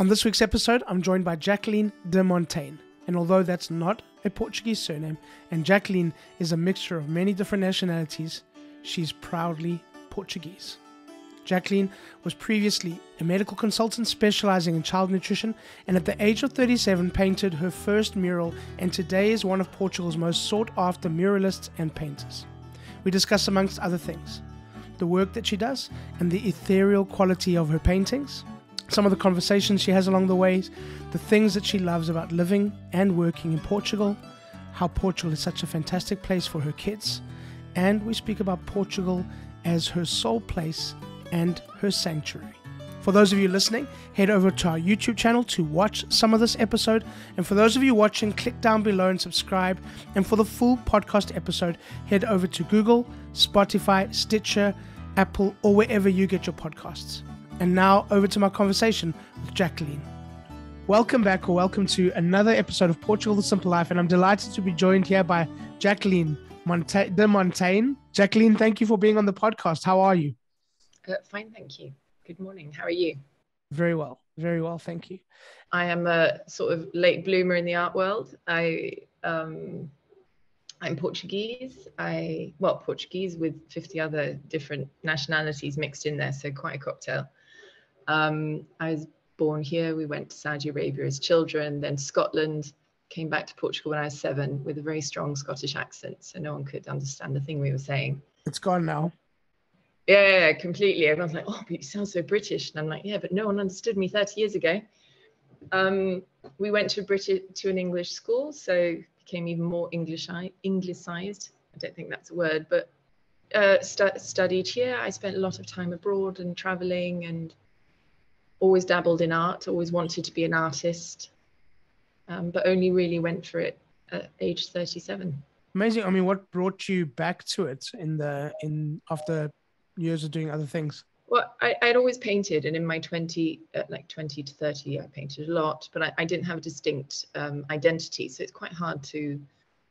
On this week's episode, I'm joined by Jacqueline de Montaigne. And although that's not a Portuguese surname, and Jacqueline is a mixture of many different nationalities, she's proudly Portuguese. Jacqueline was previously a medical consultant specializing in child nutrition, and at the age of 37, painted her first mural, and today is one of Portugal's most sought after muralists and painters. We discuss, amongst other things, the work that she does and the ethereal quality of her paintings some of the conversations she has along the way, the things that she loves about living and working in Portugal, how Portugal is such a fantastic place for her kids, and we speak about Portugal as her soul place and her sanctuary. For those of you listening, head over to our YouTube channel to watch some of this episode. And for those of you watching, click down below and subscribe. And for the full podcast episode, head over to Google, Spotify, Stitcher, Apple, or wherever you get your podcasts. And now over to my conversation with Jacqueline. Welcome back, or welcome to another episode of Portugal the Simple Life. And I'm delighted to be joined here by Jacqueline Monta- de Montaigne. Jacqueline, thank you for being on the podcast. How are you? Uh, fine, thank you. Good morning. How are you? Very well. Very well, thank you. I am a sort of late bloomer in the art world. I um, I'm Portuguese. I well Portuguese with 50 other different nationalities mixed in there, so quite a cocktail. Um, I was born here. We went to Saudi Arabia as children, then Scotland, came back to Portugal when I was seven with a very strong Scottish accent. So no one could understand the thing we were saying. It's gone now. Yeah, yeah, yeah completely. Everyone's like, oh, but you sound so British. And I'm like, yeah, but no one understood me 30 years ago. Um, we went to British to an English school, so became even more English Anglicized. I don't think that's a word, but uh, st- studied here. I spent a lot of time abroad and traveling and always dabbled in art, always wanted to be an artist, um, but only really went for it at age 37. Amazing. I mean, what brought you back to it in the in after years of doing other things? Well, I, would always painted, and in my 20, uh, like 20 to 30, I painted a lot, but I, I didn't have a distinct um, identity. So it's quite hard to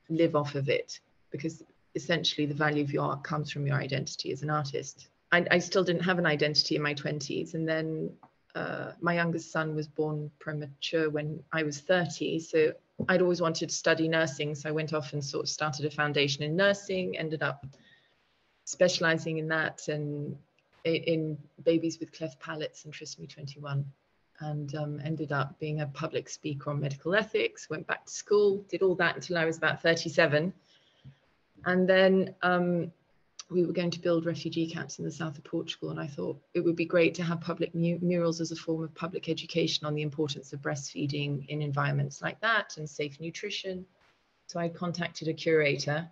live off of it because essentially the value of your art comes from your identity as an artist. I, I still didn't have an identity in my 20s. And then uh, my youngest son was born premature when I was 30. So I'd always wanted to study nursing. So I went off and sort of started a foundation in nursing, ended up specializing in that and in babies with cleft palates and trisomy 21 and um, ended up being a public speaker on medical ethics went back to school did all that until i was about 37 and then um, we were going to build refugee camps in the south of Portugal, and I thought it would be great to have public mu- murals as a form of public education on the importance of breastfeeding in environments like that and safe nutrition. So I contacted a curator.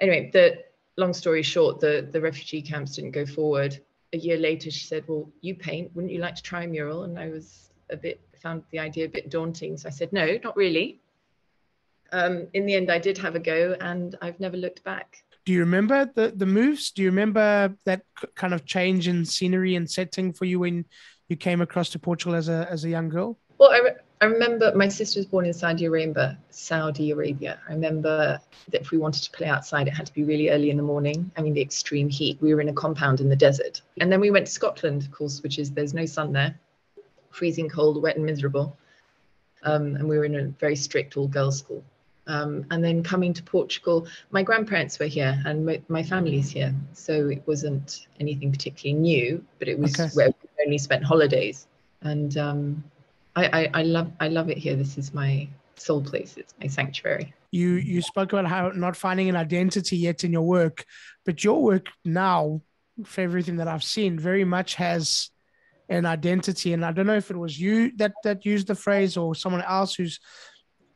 Anyway, the long story short, the, the refugee camps didn't go forward. A year later, she said, Well, you paint, wouldn't you like to try a mural? And I was a bit, found the idea a bit daunting. So I said, No, not really. Um, in the end, I did have a go and I've never looked back do you remember the the moves? Do you remember that kind of change in scenery and setting for you when you came across to Portugal as a as a young girl? Well, I, re- I remember my sister was born in Saudi Arabia. Saudi Arabia. I remember that if we wanted to play outside, it had to be really early in the morning. I mean, the extreme heat. We were in a compound in the desert, and then we went to Scotland, of course, which is there's no sun there, freezing cold, wet, and miserable. Um, and we were in a very strict all girls school. Um, and then coming to Portugal, my grandparents were here and my, my family's here. So it wasn't anything particularly new, but it was okay. where we only spent holidays. And um, I, I, I, love I love it here. This is my soul place. It's my sanctuary. You you spoke about how not finding an identity yet in your work, but your work now, for everything that I've seen, very much has an identity. And I don't know if it was you that that used the phrase or someone else who's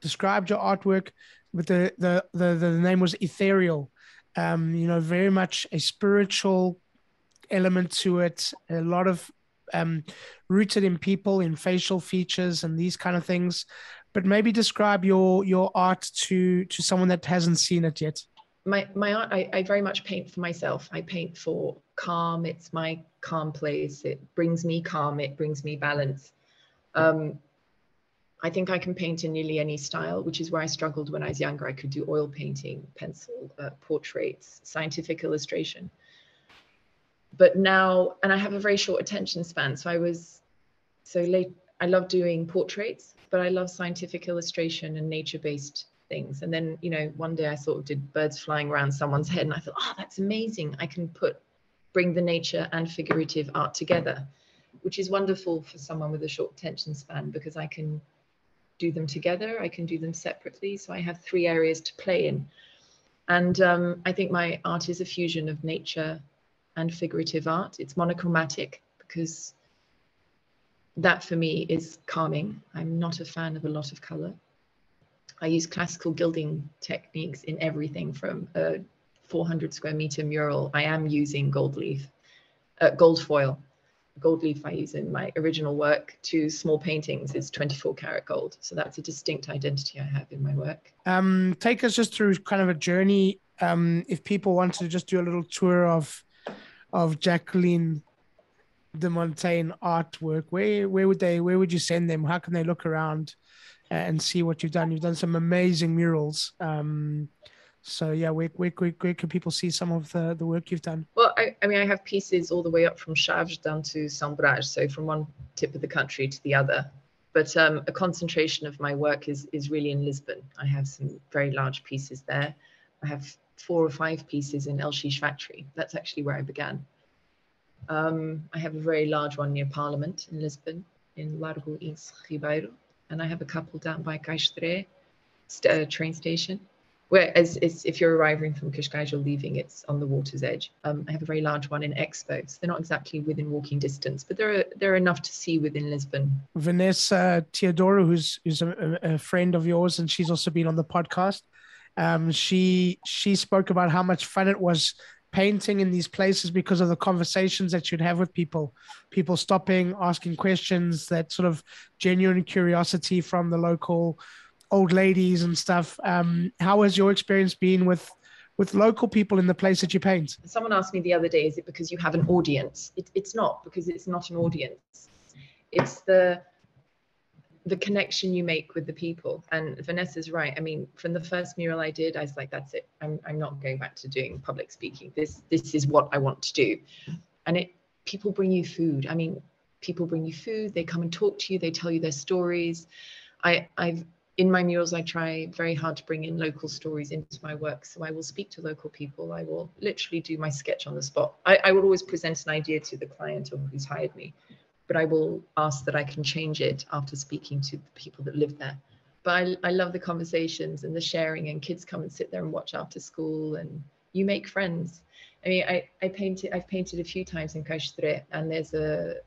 described your artwork, but the the the, the name was ethereal. Um, you know, very much a spiritual element to it. A lot of um, rooted in people, in facial features, and these kind of things. But maybe describe your your art to to someone that hasn't seen it yet. My my art, I, I very much paint for myself. I paint for calm. It's my calm place. It brings me calm. It brings me balance. Um, I think I can paint in nearly any style, which is where I struggled when I was younger. I could do oil painting, pencil, uh, portraits, scientific illustration. But now, and I have a very short attention span. So I was, so late, I love doing portraits, but I love scientific illustration and nature-based things. And then, you know, one day I sort of did birds flying around someone's head, and I thought, oh, that's amazing. I can put bring the nature and figurative art together, which is wonderful for someone with a short attention span because I can do them together, I can do them separately. So I have three areas to play in. And um, I think my art is a fusion of nature and figurative art. It's monochromatic because that for me is calming. I'm not a fan of a lot of color. I use classical gilding techniques in everything from a 400 square meter mural. I am using gold leaf, uh, gold foil. Gold leaf I use in my original work to small paintings is 24 karat gold. So that's a distinct identity I have in my work. Um, take us just through kind of a journey. Um, if people wanted to just do a little tour of of Jacqueline de Montaigne artwork, where where would they where would you send them? How can they look around and see what you've done? You've done some amazing murals. Um, so yeah, where, where, where, where can people see some of the, the work you've done? Well, I, I mean, I have pieces all the way up from Chaves down to São so from one tip of the country to the other. But um, a concentration of my work is is really in Lisbon. I have some very large pieces there. I have four or five pieces in LX Factory. That's actually where I began. Um, I have a very large one near Parliament in Lisbon, in Largo Ince Ribeiro, and I have a couple down by Cais do Sodré uh, train station. Whereas if you're arriving from Cascais or leaving, it's on the water's edge. Um, I have a very large one in Expo. So they're not exactly within walking distance, but they're they're enough to see within Lisbon. Vanessa Teodoro, who's who's a, a friend of yours, and she's also been on the podcast. Um, she she spoke about how much fun it was painting in these places because of the conversations that you'd have with people, people stopping, asking questions, that sort of genuine curiosity from the local old ladies and stuff. Um, how has your experience been with with local people in the place that you paint? Someone asked me the other day, is it because you have an audience? It, it's not because it's not an audience. It's the the connection you make with the people. And Vanessa's right. I mean, from the first mural I did, I was like, that's it. I'm, I'm not going back to doing public speaking. This this is what I want to do. And it people bring you food. I mean, people bring you food, they come and talk to you, they tell you their stories. I I've in my murals, I try very hard to bring in local stories into my work. So I will speak to local people. I will literally do my sketch on the spot. I, I will always present an idea to the client or who's hired me but I will ask that I can change it after speaking to the people that live there. But I, I love the conversations and the sharing, and kids come and sit there and watch after school, and you make friends. I mean, I, I painted, I've painted a few times in Cais do Sodré, and there's a,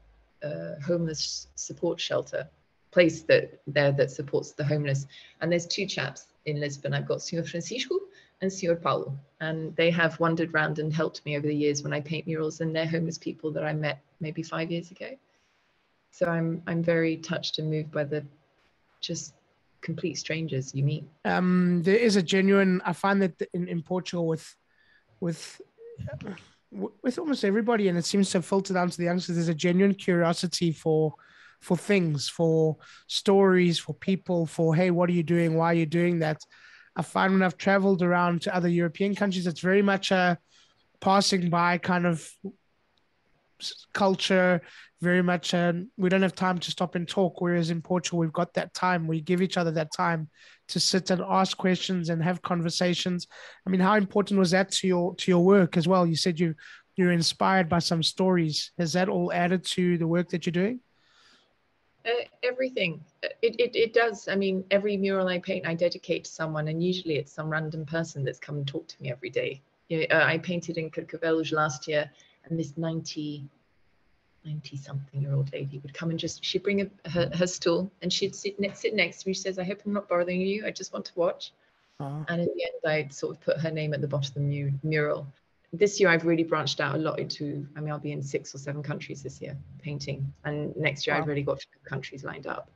a homeless support shelter place that there that supports the homeless. And there's two chaps in Lisbon. I've got Senhor Francisco and Senhor Paulo, and they have wandered around and helped me over the years when I paint murals. And they're homeless people that I met maybe five years ago. So I'm I'm very touched and moved by the just complete strangers you meet. Um, there is a genuine. I find that in, in Portugal with with with almost everybody, and it seems to filter down to the youngsters. There's a genuine curiosity for for things, for stories, for people, for hey, what are you doing? Why are you doing that? I find when I've traveled around to other European countries, it's very much a passing by kind of culture very much we don't have time to stop and talk. Whereas in portugal we've got that time. We give each other that time to sit and ask questions and have conversations. I mean how important was that to your to your work as well? You said you you're inspired by some stories. Has that all added to the work that you're doing uh, everything. It, it, it does i mean every mural i paint i dedicate to someone and usually it's some random person that's come and talked to me every day. Uh, i painted in Carcavelos last year and this 90 90 something year old lady would come and just she'd bring a, her, her stool and she'd sit, sit next to me. She says i hope i'm not bothering you. I just want to watch. Uh-huh. and in the end I'd sort of put her name at the bottom of the mu- mural this year i've really branched out a lot into i mean i'll be in six or seven countries this year painting and next year wow. i've really got countries lined up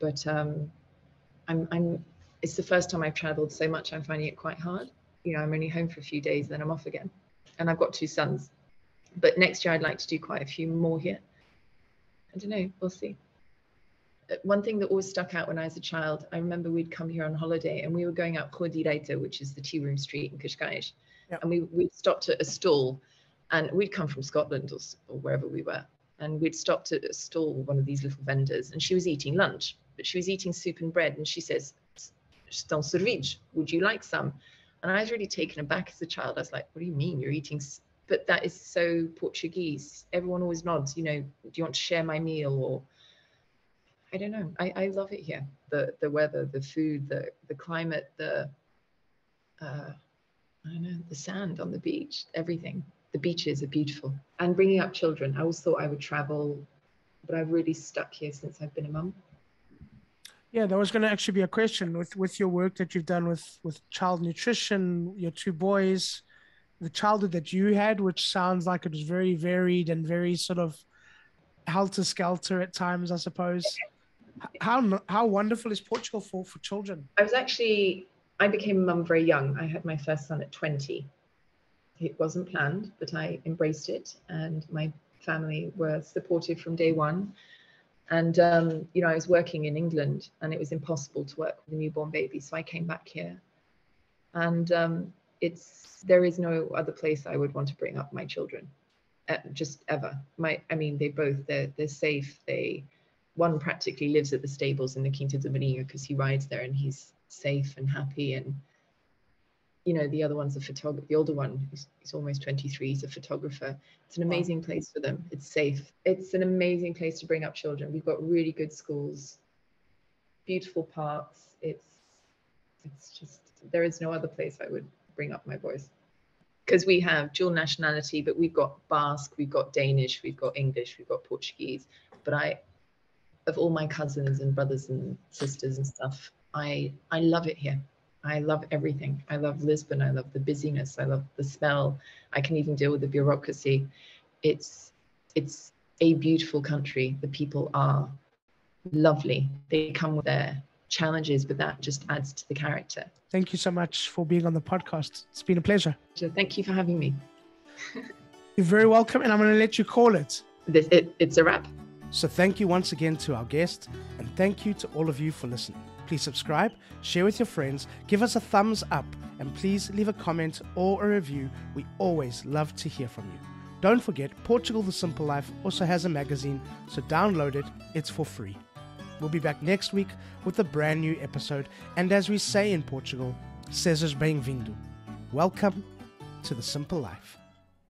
but um i'm i'm it's the first time i've traveled so much i'm finding it quite hard you know i'm only home for a few days then i'm off again and i've got two sons but next year I'd like to do quite a few more here. I don't know, we'll see. One thing that always stuck out when I was a child, I remember we'd come here on holiday and we were going up Rua Direita, which is the tea room street in Cascais. Yep. And we, we stopped at a stall and we'd come from Scotland or, or wherever we were. and we'd stopped at a stall, one of these little vendors, and she was eating lunch, but she was eating soup and bread, and she says, "Estão servidos? Would you like some?" And I was really taken aback as a child. I was like, "What do you mean you're eating?" But that is so Portuguese. Everyone always nods. You know, do you want to share my meal or? I don't know. I, I love it here. The the weather, the food, the the climate, the uh, I don't know, the sand on the beach, everything the beaches are beautiful. And bringing up children, I always thought I would travel, but I've really stuck here since I've been a mum. Yeah, that was going to actually be a question with with your work that you've done with with child nutrition, your two boys, the childhood that you had, which sounds like it was very varied and very sort of helter skelter at times, I suppose. How how wonderful is Portugal for for children? I was actually I became a mum very young. I had my first son at 20 it wasn't planned, but I embraced it, and my family were supportive from day one. And um, you know, I was working in England, and it was impossible to work with a newborn baby, so I came back here. And um, it's there is no other place I would want to bring up my children, uh, just ever. My, I mean, they both they're they're safe. They one practically lives at the stables in the Quinta de Marinha because he rides there and he's safe and happy and you know the other one's a photographer the older one he's, he's almost 23 he's a photographer. It's an amazing wow. place for them. It's safe. It's an amazing place to bring up children. We've got really good schools beautiful parks. It's it's just there is no other place i would bring up my boys because we have dual nationality but we've got basque we've got danish we've got english we've got portuguese. But i of all my cousins and brothers and sisters and stuff i i love it here I love everything. I love Lisbon. I love the busyness. I love the smell. I can even deal with the bureaucracy. It's it's a beautiful country. The people are lovely. They come with their challenges, but that just adds to the character. Thank you so much for being on the podcast. It's been a pleasure. So thank you for having me. You're very welcome, and I'm going to let you call it. This, it. It's a wrap. So thank you once again to our guest, and thank you to all of you for listening. Please subscribe, share with your friends, give us a thumbs up, and please leave a comment or a review. We always love to hear from you. Don't forget, Portugal the Simple Life also has a magazine, so download it, it's for free. We'll be back next week with a brand new episode, and as we say in Portugal, Cesar's bem-vindo. Welcome to the Simple Life.